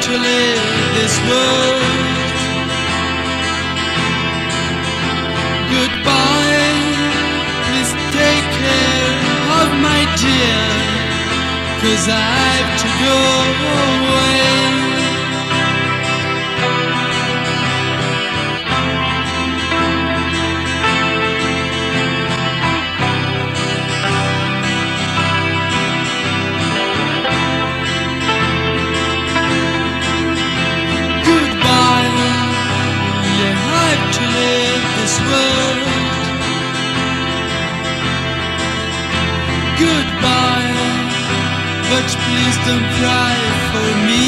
to live this world. Goodbye, please take care of my dear, cause I have to go to live this world. Goodbye, but please don't cry for me.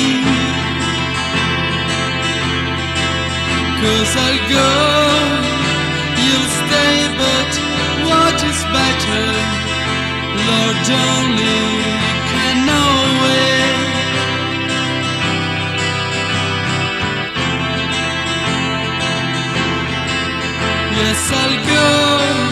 Cause I'll go, you'll stay, but what is better? Lord only Yes, I'll